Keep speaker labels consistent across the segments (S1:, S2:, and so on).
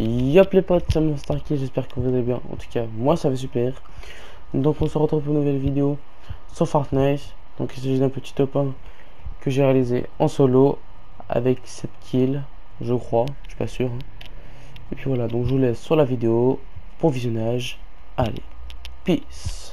S1: Yop les potes, c'est Starkey, j'espère que vous allez bien. En tout cas, moi ça va super. Donc on se retrouve pour une nouvelle vidéo sur Fortnite. Donc il s'agit d'un petit top 1 que j'ai réalisé en solo avec 7 kills, je crois, je suis pas sûr. Hein. Et puis voilà, donc je vous laisse sur la vidéo. Bon visionnage. Allez, peace.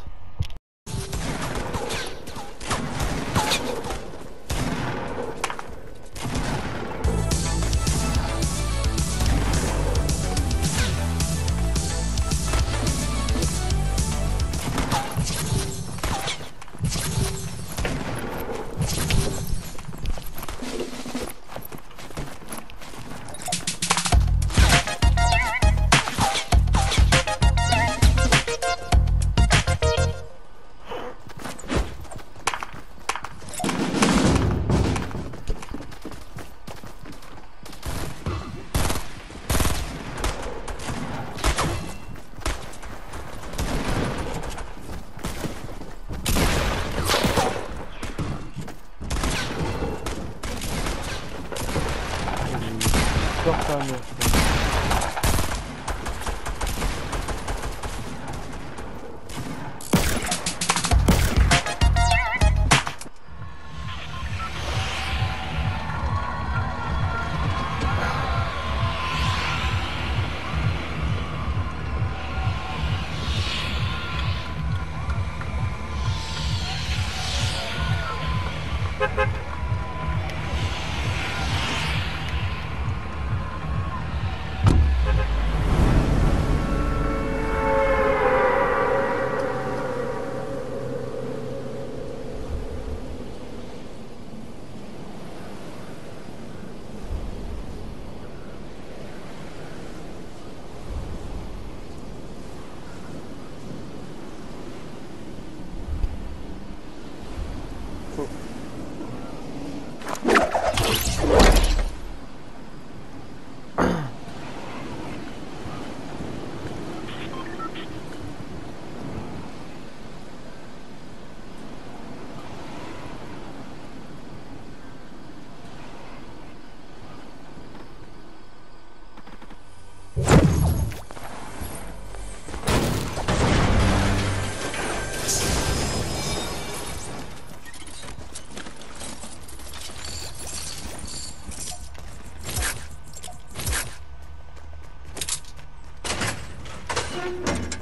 S1: Thank you.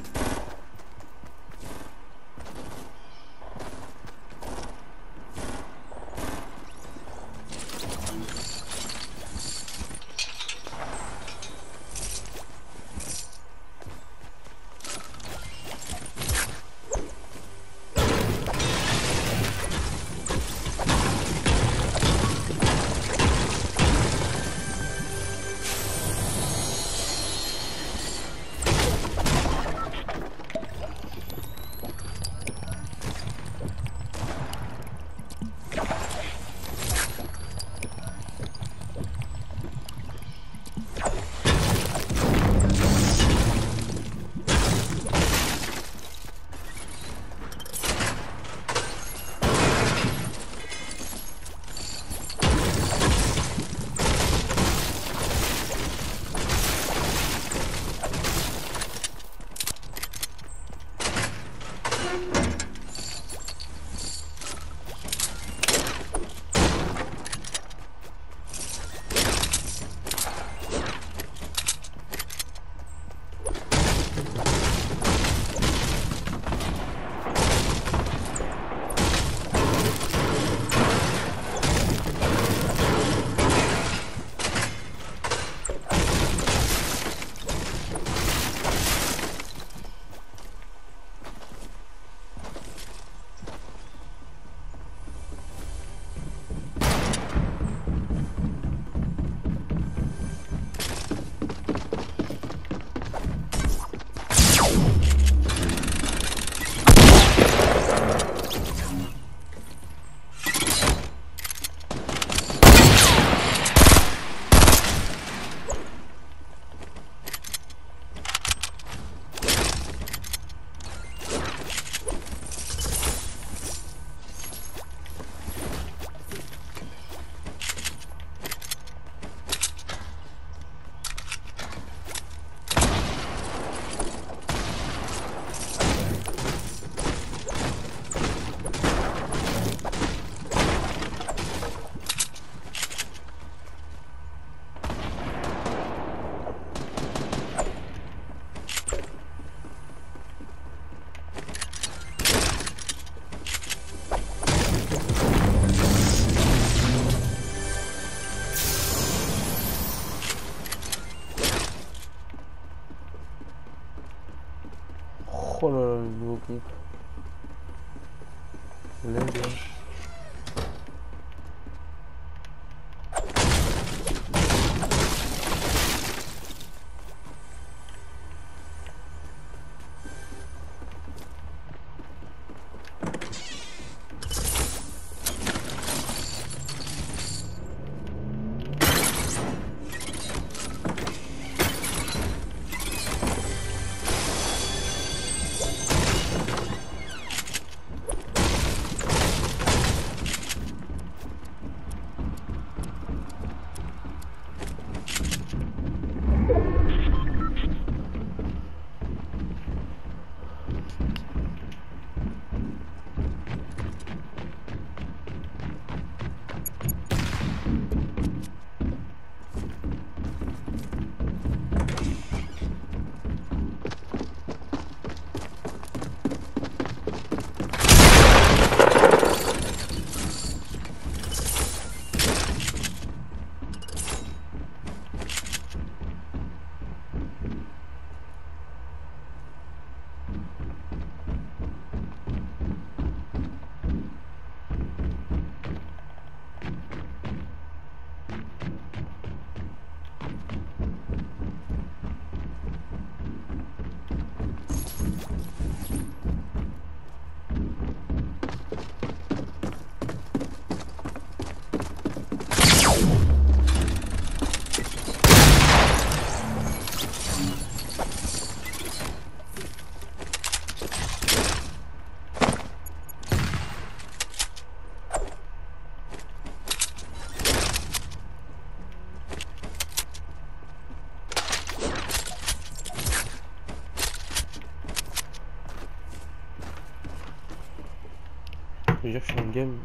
S1: Game.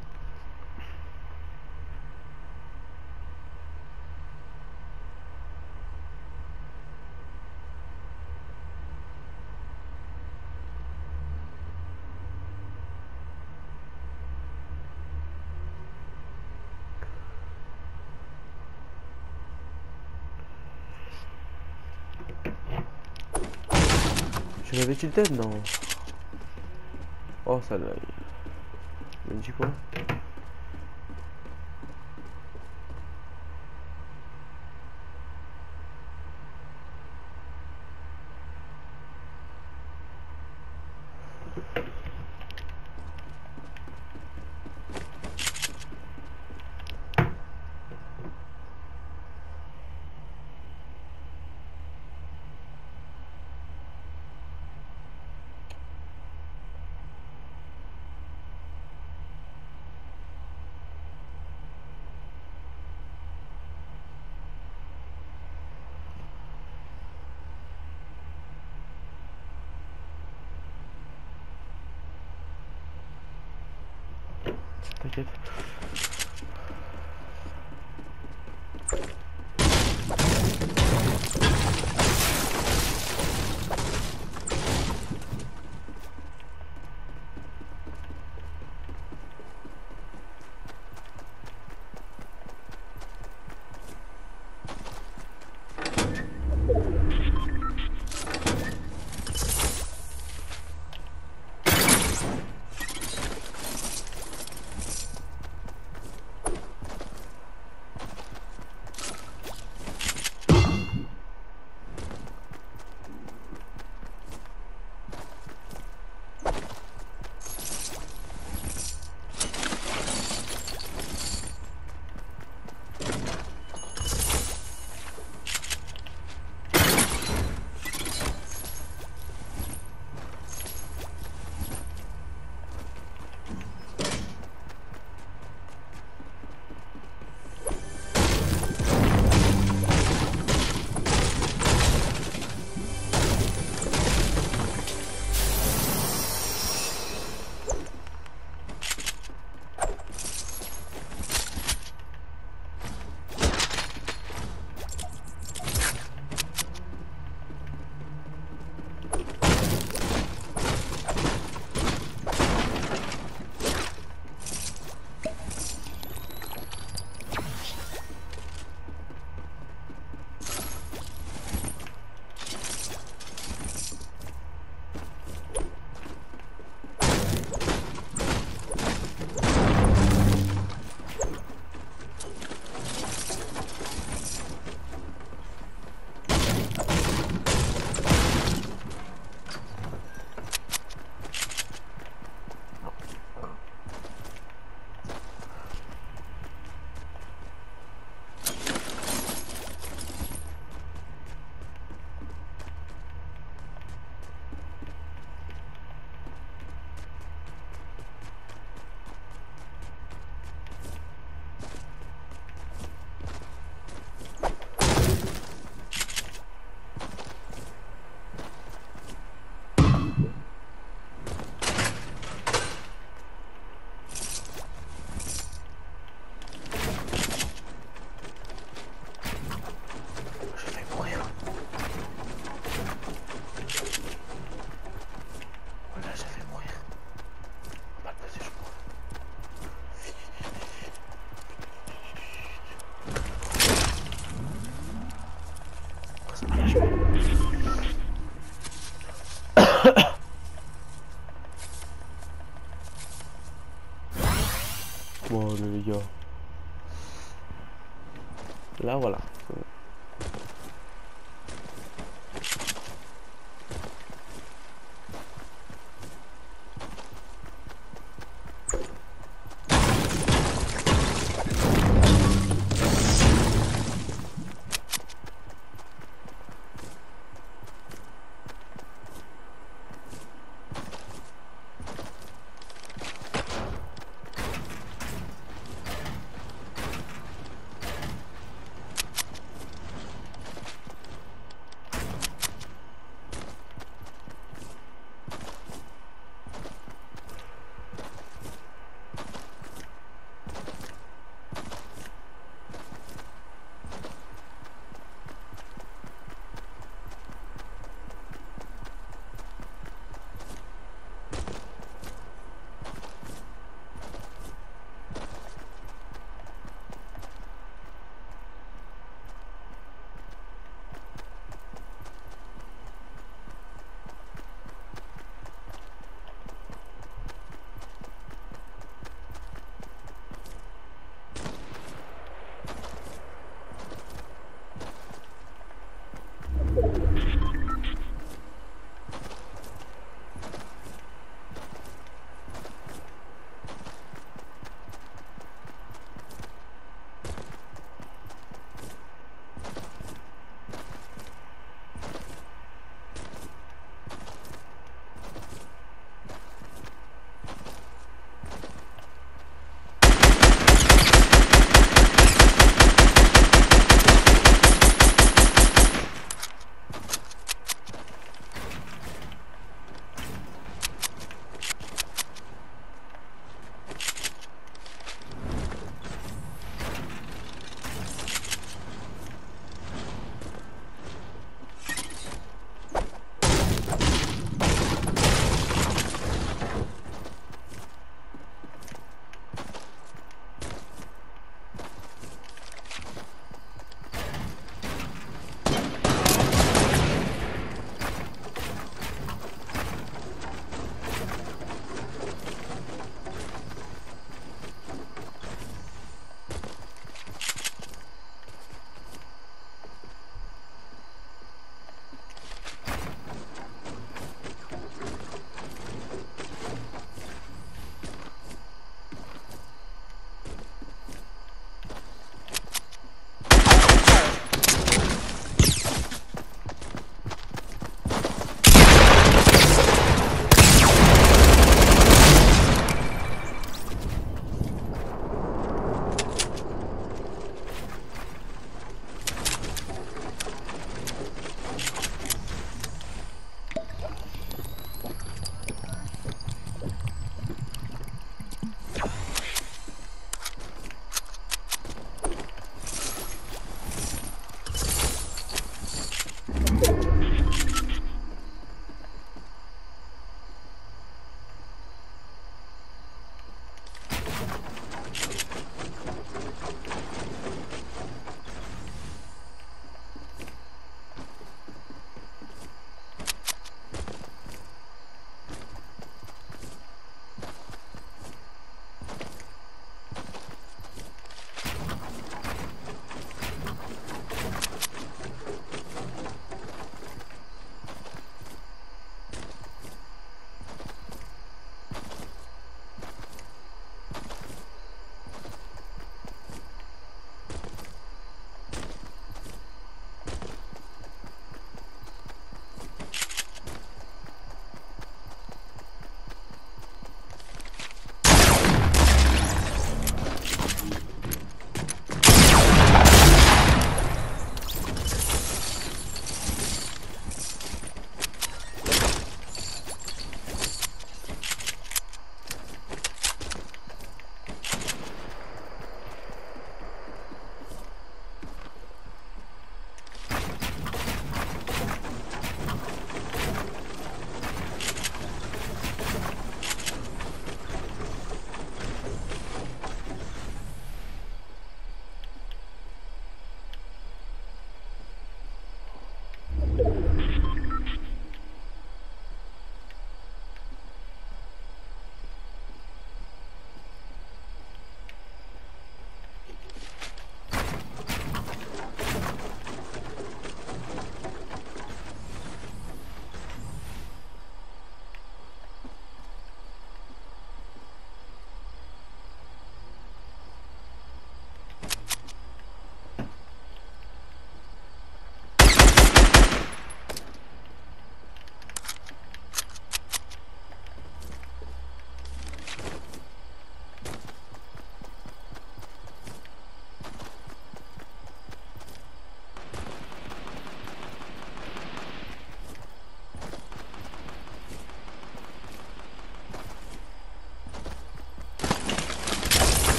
S1: Je l'avais non? Oh Ready for? пакет. Thank you.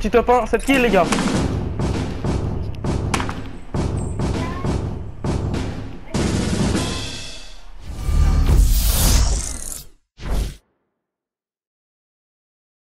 S1: Petit top 1, 7 kills les gars.